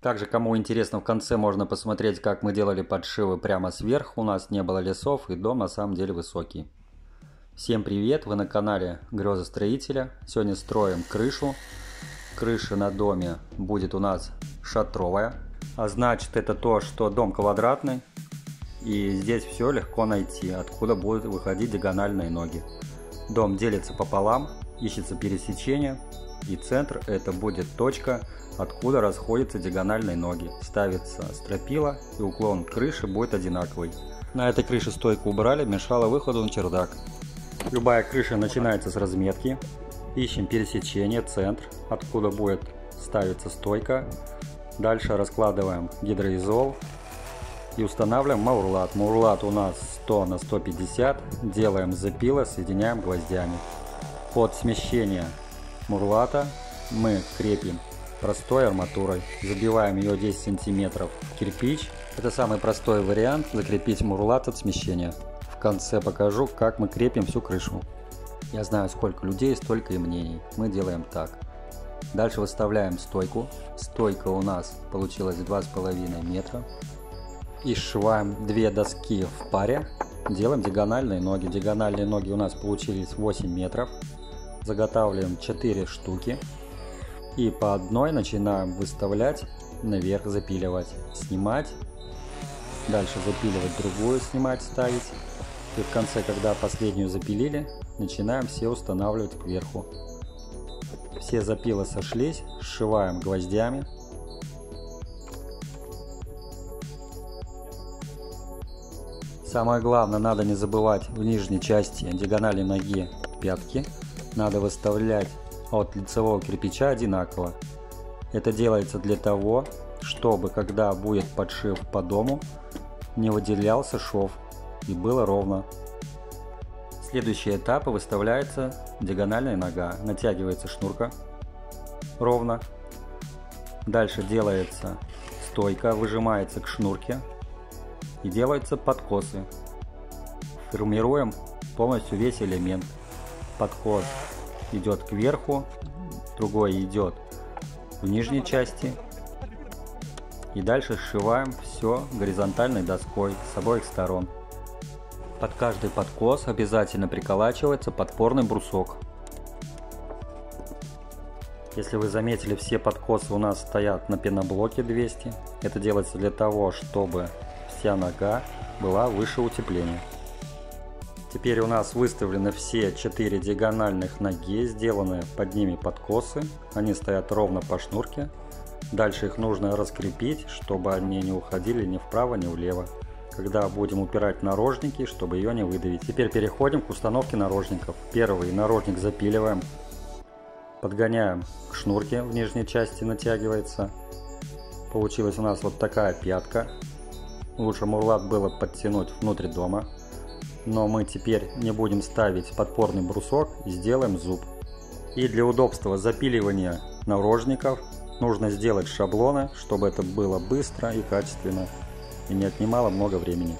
Также, кому интересно, в конце можно посмотреть, как мы делали подшивы прямо сверху. У нас не было лесов и дом на самом деле высокий. Всем привет! Вы на канале Грезы Строителя. Сегодня строим крышу. Крыша на доме будет у нас шатровая. А значит это то, что дом квадратный. И здесь все легко найти, откуда будут выходить диагональные ноги. Дом делится пополам, ищется пересечение. И центр это будет точка, откуда расходятся диагональные ноги. Ставится стропила и уклон крыши будет одинаковый. На этой крыше стойку убрали, мешало выходу на чердак. Любая крыша начинается с разметки. Ищем пересечение, центр, откуда будет ставиться стойка. Дальше раскладываем гидроизол и устанавливаем маурлат. Маурлат у нас 100 на 150. Делаем запила, соединяем гвоздями. Под смещение мурлата мы крепим простой арматурой. Забиваем ее 10 сантиметров кирпич. Это самый простой вариант закрепить мурлат от смещения. В конце покажу, как мы крепим всю крышу. Я знаю, сколько людей, столько и мнений. Мы делаем так. Дальше выставляем стойку. Стойка у нас получилась 2,5 метра. И сшиваем две доски в паре. Делаем диагональные ноги. Диагональные ноги у нас получились 8 метров. Заготавливаем 4 штуки. И по одной начинаем выставлять наверх, запиливать. Снимать. Дальше запиливать другую, снимать, ставить. И в конце, когда последнюю запилили, начинаем все устанавливать кверху. Все запилы сошлись, сшиваем гвоздями. Самое главное, надо не забывать в нижней части диагонали ноги пятки. Надо выставлять от лицевого кирпича одинаково. Это делается для того, чтобы когда будет подшив по дому, не выделялся шов и было ровно. Следующие этапы выставляется диагональная нога, натягивается шнурка ровно. Дальше делается стойка, выжимается к шнурке и делаются подкосы. Формируем полностью весь элемент. Подкос идет кверху, другой идет в нижней части. И дальше сшиваем все горизонтальной доской с обоих сторон. Под каждый подкос обязательно приколачивается подпорный брусок. Если вы заметили, все подкосы у нас стоят на пеноблоке 200. Это делается для того, чтобы вся нога была выше утепления. Теперь у нас выставлены все 4 диагональных ноги, сделаны под ними подкосы. Они стоят ровно по шнурке. Дальше их нужно раскрепить, чтобы они не уходили ни вправо, ни влево когда будем упирать нарожники, чтобы ее не выдавить. Теперь переходим к установке нарожников. Первый нарожник запиливаем, подгоняем к шнурке в нижней части, натягивается. Получилась у нас вот такая пятка. Лучше мурлат было подтянуть внутрь дома. Но мы теперь не будем ставить подпорный брусок и сделаем зуб. И для удобства запиливания нарожников нужно сделать шаблоны, чтобы это было быстро и качественно и не отнимало много времени.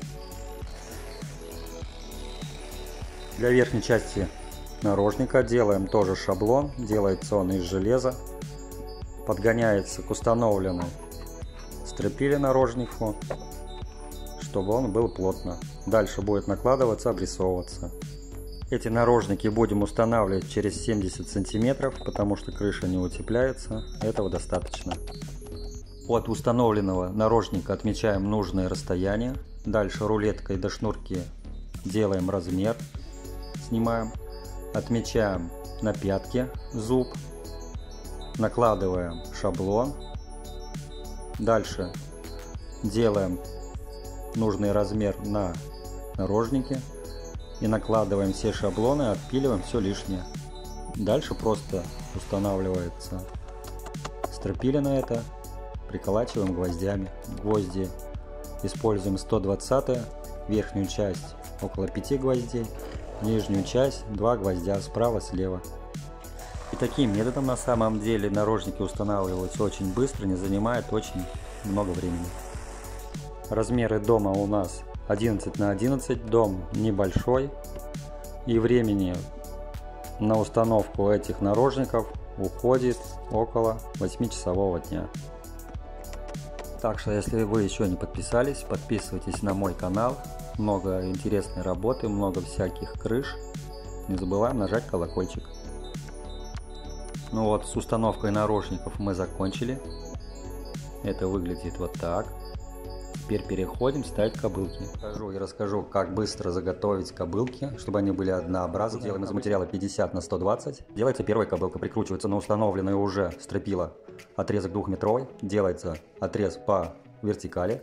Для верхней части наружника делаем тоже шаблон, делается он из железа, подгоняется к установленной стропиле наружнику, чтобы он был плотно. Дальше будет накладываться, обрисовываться. Эти наружники будем устанавливать через 70 сантиметров, потому что крыша не утепляется. Этого достаточно. От установленного нарожника отмечаем нужное расстояние. Дальше рулеткой до шнурки делаем размер, снимаем. Отмечаем на пятке зуб, накладываем шаблон. Дальше делаем нужный размер на нарожнике и накладываем все шаблоны, отпиливаем все лишнее. Дальше просто устанавливается стропили на это приколачиваем гвоздями. Гвозди используем 120 верхнюю часть около 5 гвоздей, нижнюю часть 2 гвоздя справа слева. И таким методом на самом деле наружники устанавливаются очень быстро, не занимает очень много времени. Размеры дома у нас 11 на 11, дом небольшой и времени на установку этих наружников уходит около 8 часового дня. Так что, если вы еще не подписались, подписывайтесь на мой канал. Много интересной работы, много всяких крыш. Не забываем нажать колокольчик. Ну вот, с установкой наружников мы закончили. Это выглядит вот так. Теперь переходим ставить кобылки. Покажу и расскажу, как быстро заготовить кобылки, чтобы они были однообразны. Делаем из материала 50 на 120. Делается первая кобылка, прикручивается на установленный уже стропила отрезок двухметровый. Делается отрез по вертикали.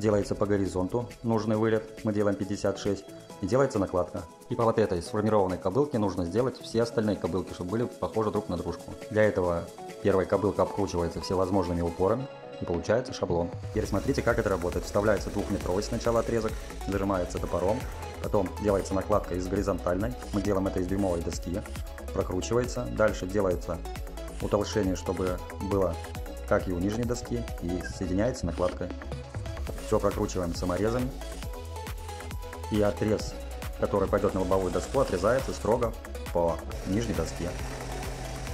Делается по горизонту нужный вылет, мы делаем 56. И делается накладка. И по вот этой сформированной кобылке нужно сделать все остальные кобылки, чтобы были похожи друг на дружку. Для этого первая кобылка обкручивается всевозможными упорами и получается шаблон. Теперь смотрите, как это работает. Вставляется двухметровый сначала отрезок, зажимается топором, потом делается накладка из горизонтальной, мы делаем это из дюймовой доски, прокручивается, дальше делается утолщение, чтобы было как и у нижней доски, и соединяется накладкой. Все прокручиваем саморезами, и отрез, который пойдет на лобовую доску, отрезается строго по нижней доске.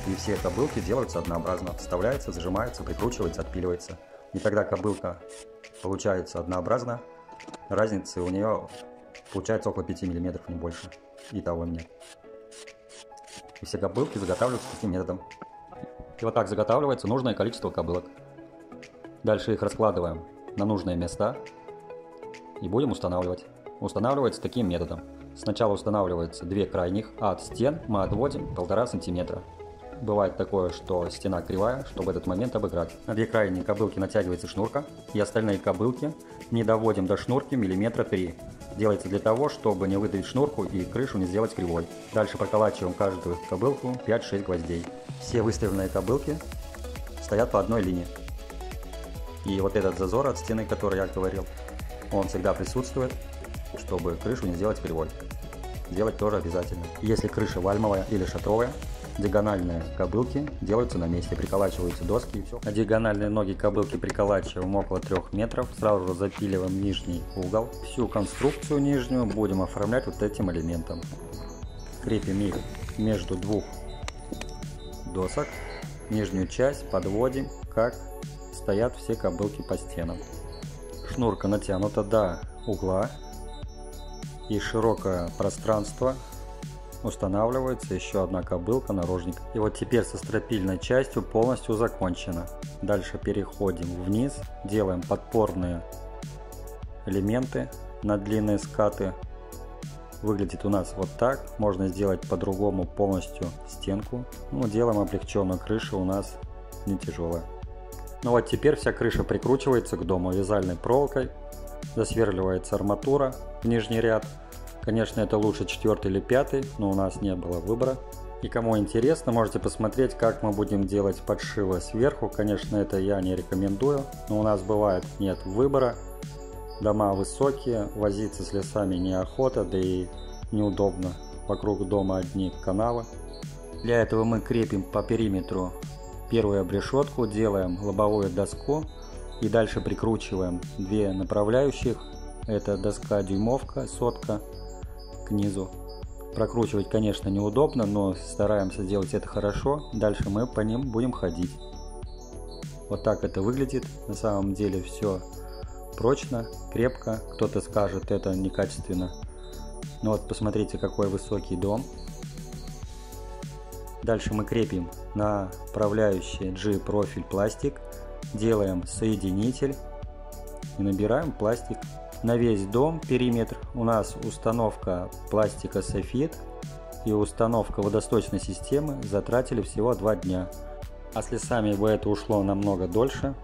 И все кобылки делаются однообразно. Вставляется, зажимается, прикручивается, отпиливается. И тогда кобылка получается однообразно. Разницы у нее получается около 5 мм, не больше. И того нет. И все кобылки заготавливаются таким методом. И вот так заготавливается нужное количество кобылок. Дальше их раскладываем на нужные места и будем устанавливать. Устанавливается таким методом. Сначала устанавливается две крайних, а от стен мы отводим 1,5 сантиметра. Бывает такое, что стена кривая, чтобы этот момент обыграть. На две крайние кобылки натягивается шнурка, и остальные кобылки не доводим до шнурки миллиметра 3. Делается для того, чтобы не выдавить шнурку и крышу не сделать кривой. Дальше проколачиваем каждую кобылку 5-6 гвоздей. Все выставленные кобылки стоят по одной линии. И вот этот зазор от стены, который я говорил, он всегда присутствует, чтобы крышу не сделать кривой. Делать тоже обязательно. Если крыша вальмовая или шатровая, Диагональные кобылки делаются на месте, приколачиваются доски и все. На диагональные ноги кобылки приколачиваем около 3 метров, сразу же запиливаем нижний угол. Всю конструкцию нижнюю будем оформлять вот этим элементом. Крепим их между двух досок. Нижнюю часть подводим, как стоят все кобылки по стенам. Шнурка натянута до угла и широкое пространство устанавливается еще одна кобылка наружник. И вот теперь со стропильной частью полностью закончено. Дальше переходим вниз, делаем подпорные элементы на длинные скаты. Выглядит у нас вот так. Можно сделать по-другому полностью стенку. Ну, делаем облегченную крышу у нас не тяжелая. Ну вот теперь вся крыша прикручивается к дому вязальной проволокой. Засверливается арматура в нижний ряд. Конечно, это лучше четвертый или пятый, но у нас не было выбора. И кому интересно, можете посмотреть, как мы будем делать подшивы сверху. Конечно, это я не рекомендую, но у нас бывает нет выбора. Дома высокие, возиться с лесами неохота, да и неудобно. Вокруг дома одни канавы. Для этого мы крепим по периметру первую обрешетку, делаем лобовую доску и дальше прикручиваем две направляющих. Это доска дюймовка, сотка к низу. Прокручивать, конечно, неудобно, но стараемся сделать это хорошо. Дальше мы по ним будем ходить. Вот так это выглядит. На самом деле все прочно, крепко. Кто-то скажет, это некачественно. Но вот посмотрите, какой высокий дом. Дальше мы крепим направляющий G-профиль пластик. Делаем соединитель и набираем пластик на весь дом периметр. У нас установка пластика софит и установка водосточной системы. Затратили всего два дня. А с лесами бы это ушло намного дольше,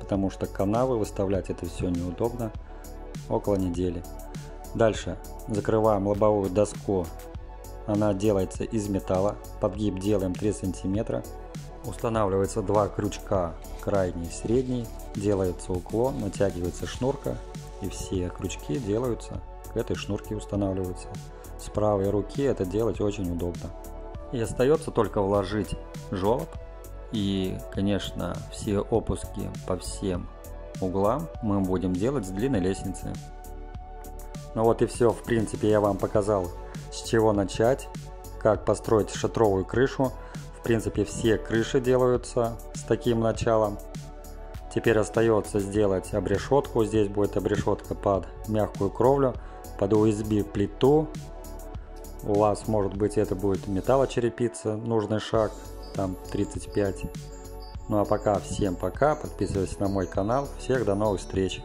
потому что канавы выставлять это все неудобно, около недели. Дальше. Закрываем лобовую доску, она делается из металла, подгиб делаем 3 сантиметра. Устанавливается два крючка, крайний и средний, делается уклон, натягивается шнурка и все крючки делаются, к этой шнурке устанавливаются. С правой руки это делать очень удобно. И остается только вложить желоб и, конечно, все опуски по всем углам мы будем делать с длинной лестницы. Ну вот и все, в принципе, я вам показал, с чего начать, как построить шатровую крышу. В принципе, все крыши делаются с таким началом. Теперь остается сделать обрешетку. Здесь будет обрешетка под мягкую кровлю, под USB плиту. У вас может быть это будет металлочерепица, нужный шаг, там 35. Ну а пока всем пока, подписывайтесь на мой канал, всех до новых встреч.